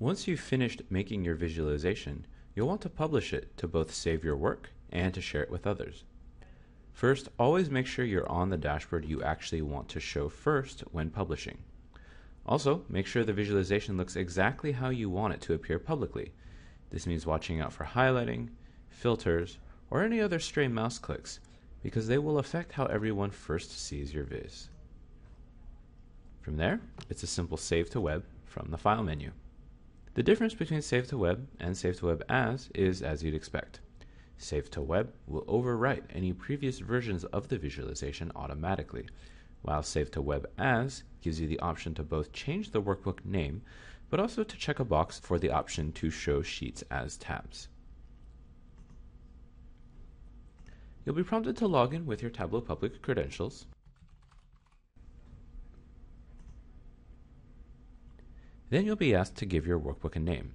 Once you've finished making your visualization, you'll want to publish it to both save your work and to share it with others. First, always make sure you're on the dashboard you actually want to show first when publishing. Also, make sure the visualization looks exactly how you want it to appear publicly. This means watching out for highlighting, filters, or any other stray mouse clicks, because they will affect how everyone first sees your viz. From there, it's a simple Save to Web from the File menu. The difference between Save to Web and Save to Web As is as you'd expect. Save to Web will overwrite any previous versions of the visualization automatically, while Save to Web As gives you the option to both change the workbook name, but also to check a box for the option to show sheets as tabs. You'll be prompted to log in with your Tableau Public credentials. Then you'll be asked to give your workbook a name.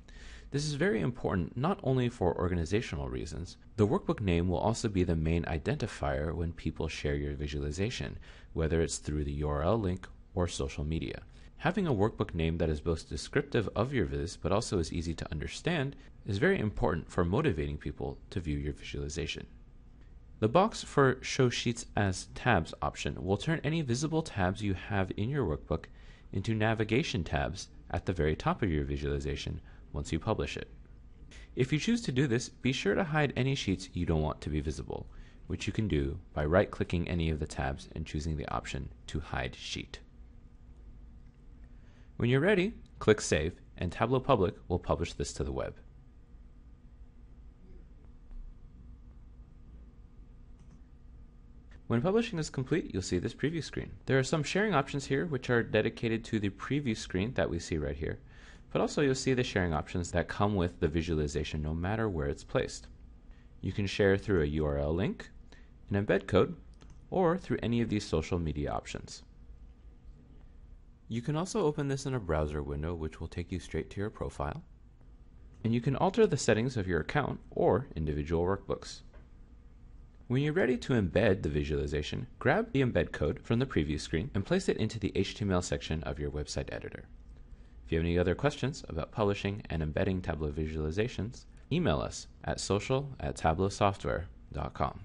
This is very important not only for organizational reasons, the workbook name will also be the main identifier when people share your visualization, whether it's through the URL link or social media. Having a workbook name that is both descriptive of your viz but also is easy to understand is very important for motivating people to view your visualization. The box for Show Sheets as Tabs option will turn any visible tabs you have in your workbook into navigation tabs at the very top of your visualization once you publish it. If you choose to do this, be sure to hide any sheets you don't want to be visible, which you can do by right-clicking any of the tabs and choosing the option to hide sheet. When you're ready, click Save, and Tableau Public will publish this to the web. When publishing is complete, you'll see this preview screen. There are some sharing options here which are dedicated to the preview screen that we see right here, but also you'll see the sharing options that come with the visualization no matter where it's placed. You can share through a URL link, an embed code, or through any of these social media options. You can also open this in a browser window which will take you straight to your profile. And you can alter the settings of your account or individual workbooks. When you're ready to embed the visualization, grab the embed code from the preview screen and place it into the HTML section of your website editor. If you have any other questions about publishing and embedding Tableau visualizations, email us at social at tableausoftware.com.